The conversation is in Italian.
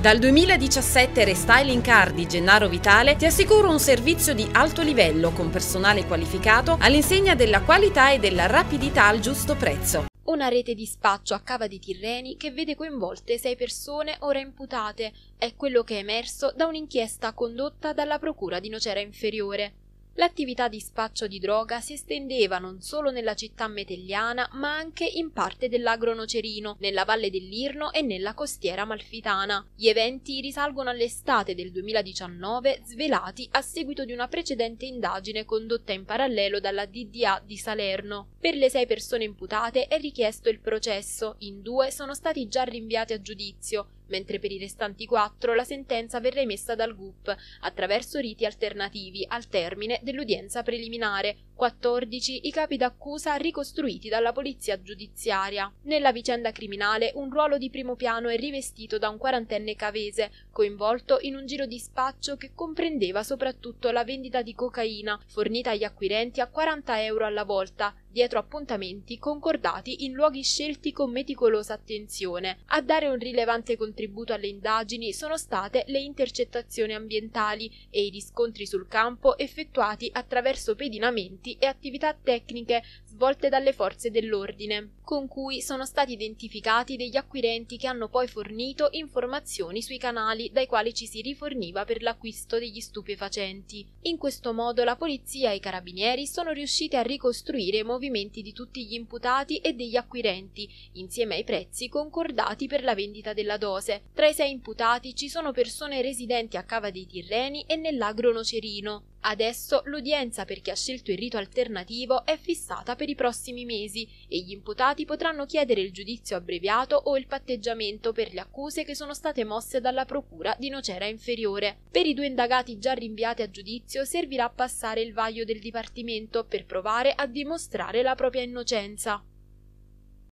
Dal 2017 Restyling Car di Gennaro Vitale ti assicura un servizio di alto livello con personale qualificato all'insegna della qualità e della rapidità al giusto prezzo. Una rete di spaccio a Cava dei Tirreni che vede coinvolte sei persone ora imputate è quello che è emerso da un'inchiesta condotta dalla Procura di Nocera Inferiore. L'attività di spaccio di droga si estendeva non solo nella città metelliana, ma anche in parte dell'agro nocerino, nella valle dell'Irno e nella costiera malfitana. Gli eventi risalgono all'estate del 2019, svelati a seguito di una precedente indagine condotta in parallelo dalla DDA di Salerno. Per le sei persone imputate è richiesto il processo, in due sono stati già rinviati a giudizio, mentre per i restanti quattro la sentenza verrà emessa dal GUP attraverso riti alternativi al termine dell'udienza preliminare, 14 i capi d'accusa ricostruiti dalla polizia giudiziaria. Nella vicenda criminale un ruolo di primo piano è rivestito da un quarantenne cavese, coinvolto in un giro di spaccio che comprendeva soprattutto la vendita di cocaina, fornita agli acquirenti a 40 euro alla volta, dietro appuntamenti concordati in luoghi scelti con meticolosa attenzione. A dare un rilevante contributo alle indagini sono state le intercettazioni ambientali e i riscontri sul campo effettuati attraverso pedinamenti e attività tecniche svolte dalle forze dell'ordine, con cui sono stati identificati degli acquirenti che hanno poi fornito informazioni sui canali dai quali ci si riforniva per l'acquisto degli stupefacenti. In questo modo la polizia e i carabinieri sono riusciti a ricostruire i movimenti di tutti gli imputati e degli acquirenti, insieme ai prezzi concordati per la vendita della dose. Tra i sei imputati ci sono persone residenti a Cava dei Tirreni e nell'agro nocerino. Adesso l'udienza per chi ha scelto il rito alternativo è fissata per i prossimi mesi e gli imputati potranno chiedere il giudizio abbreviato o il patteggiamento per le accuse che sono state mosse dalla procura di Nocera Inferiore. Per i due indagati già rinviati a giudizio servirà passare il vaglio del Dipartimento per provare a dimostrare la propria innocenza.